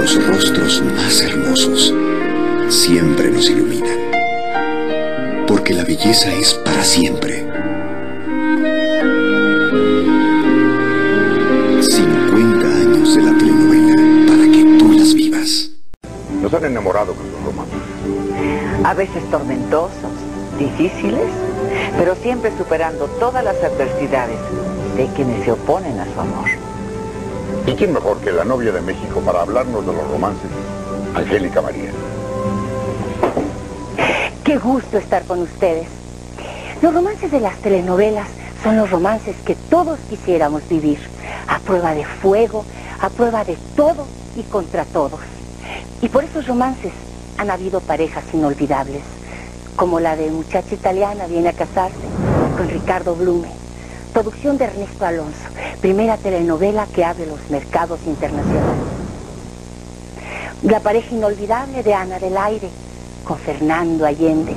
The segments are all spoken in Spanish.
Los rostros más hermosos siempre nos iluminan, porque la belleza es para siempre. 50 años de la telenovela para que tú las vivas. Nos han enamorado con los romances. A veces tormentosos, difíciles, pero siempre superando todas las adversidades de quienes se oponen a su amor. ¿Y quién mejor que la novia de México para hablarnos de los romances? Angélica María. Qué gusto estar con ustedes. Los romances de las telenovelas son los romances que todos quisiéramos vivir, a prueba de fuego, a prueba de todo y contra todos. Y por esos romances han habido parejas inolvidables, como la de muchacha italiana viene a casarse con Ricardo Blume, producción de Ernesto Alonso, primera telenovela que abre los mercados internacionales. La pareja inolvidable de Ana del Aire con Fernando Allende.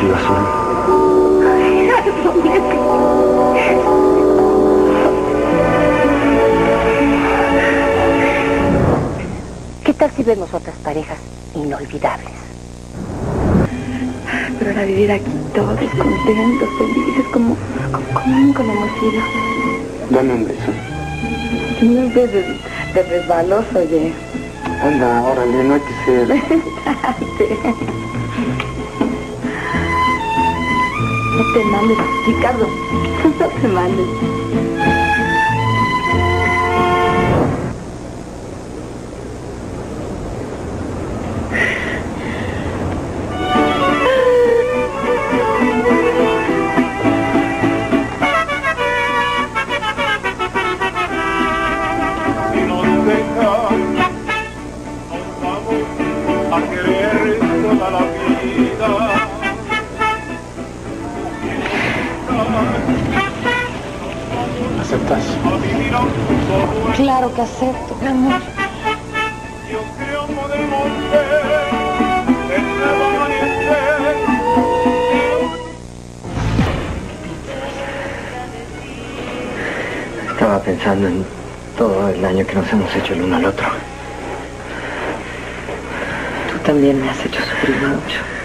Vestido azul. ¿Qué tal si vemos otras parejas inolvidables? Pero ahora vivir aquí todos contentos, felices, como, como, como nunca lo hemos sido. Dame un beso. No es de, de, de resbaloso, oye. Anda, órale, no hay que ser. No te mandes, Ricardo. No te mandes. Claro que acepto, mi amor. Yo creo podemos ver el nuevo amanecer. Estaba pensando en todo el daño que nos hemos hecho el uno al otro. Tú también me has hecho sufrir mucho.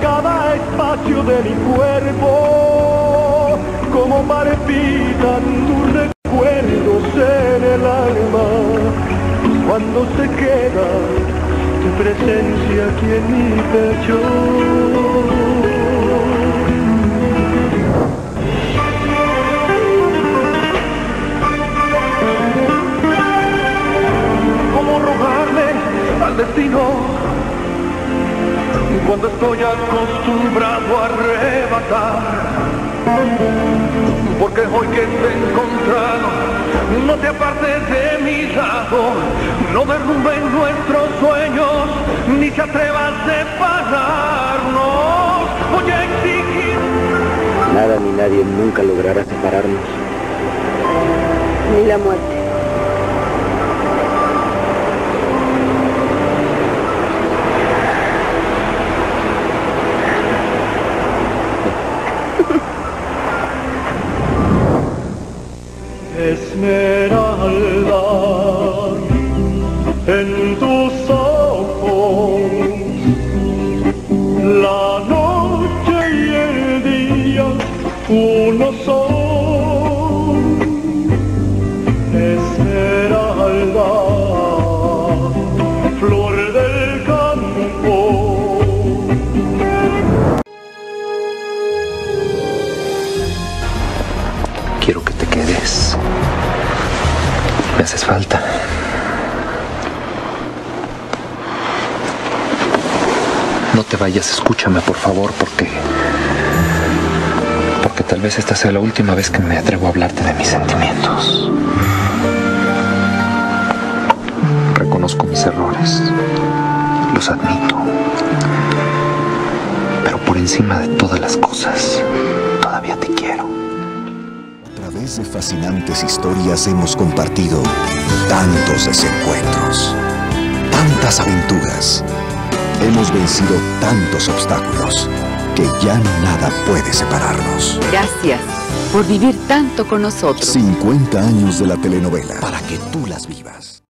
Cada espacio de mi cuerpo, cómo palpitan tus recuerdos en el alma, cuando se queda tu presencia aquí en mi pecho. Cuando estoy acostumbrado a arrebatar. Porque hoy que te he encontrado, no te apartes de mi lado, no derrumben nuestros sueños, ni te atrevas a separarnos. Voy a exigir Nada ni nadie nunca logrará separarnos. Ni la muerte. Esmeralda, en tus ojos, la noche y el día uno son. No te vayas, escúchame por favor, porque... Porque tal vez esta sea la última vez que me atrevo a hablarte de mis sentimientos. Reconozco mis errores. Los admito. Pero por encima de todas las cosas, través de fascinantes historias hemos compartido tantos desencuentros, tantas aventuras. Hemos vencido tantos obstáculos que ya nada puede separarnos. Gracias por vivir tanto con nosotros. 50 años de la telenovela para que tú las vivas.